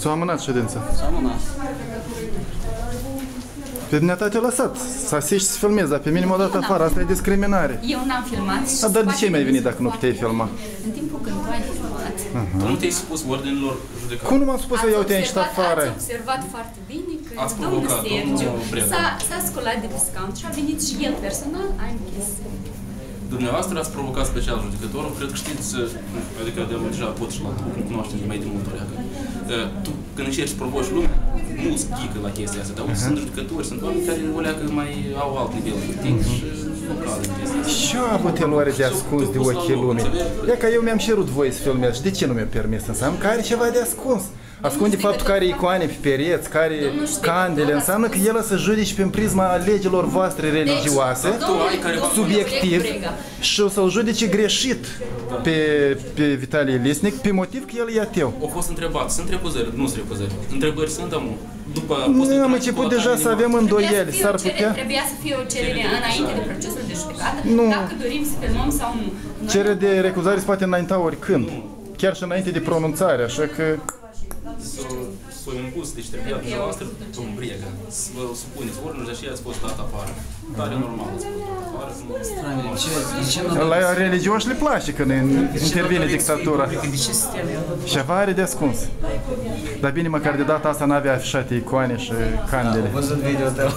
S-a amânat ședința. S-a amânat. Pe dumneata te-a lăsat să asiști să filmezi, dar pe mine m-a dat afară. Asta e discriminare. Eu n-am filmat și A, dar de se ce mai poate venit dacă nu se puteai poate. filma? În timpul când tu ai filmat. Tu nu te-ai supus ordinilor judecători. Cum nu m-am spus să iau te aici observat- afară? Ați observat foarte bine că Ați domnul provocat, Sergiu domnul Breda. s-a, s-a sculat de pe scaun și a venit și el personal, a închis. Dumneavoastră ați provocat special judecătorul, cred că știți, adică de deja pot și la tu, când cunoașteți mai de multe ori. că, uh, Tu, când încerci să provoci lumea, nu îți ghică la chestia asta, dar uh sunt judecători, sunt oameni care o leacă mai au alt nivel de timp. Și nu cad în chestia asta. Ce a avut el oare de ascuns de ochii lumii? E că eu mi-am cerut voie să filmez și de ce nu mi-a permis? Înseamnă că are ceva de ascuns. Ascunde faptul că are icoane pe pereți, că are Domnul judecător candele, a înseamnă că el o să judici prin prisma legilor voastre religioase, Deci, domnul- ai care- domnul subiectiv, Iulic Brega. și o să-l judice greșit pe, pe Vitalie Lisnic, pe motiv că el e ateu. Au fost întrebați, sunt repuzări, nu sunt repuzări. Întrebări sunt, am După Noi am început deja să avem Trebuia îndoieli, să fie s-ar o cerere- putea? Trebuia să fie o cerere înainte de procesul de judecată, Nu. dacă dorim să filmăm sau nu. Noi Cerere de recuzare se poate înainta oricând, chiar și înainte de pronunțare, așa că S-a impus, deci trebuia dumneavoastră, domnul Briega, să vă supuneți ordinul și așa ați fost dat afară. Tare normal ați fost dat afară. nu- Ce, de ce nu la religioși le place când intervine dictatura. De ce sistem? Ceva are de ascuns. Dar bine, măcar de data asta n-avea afișate icoane și candele. Am văzut video tău.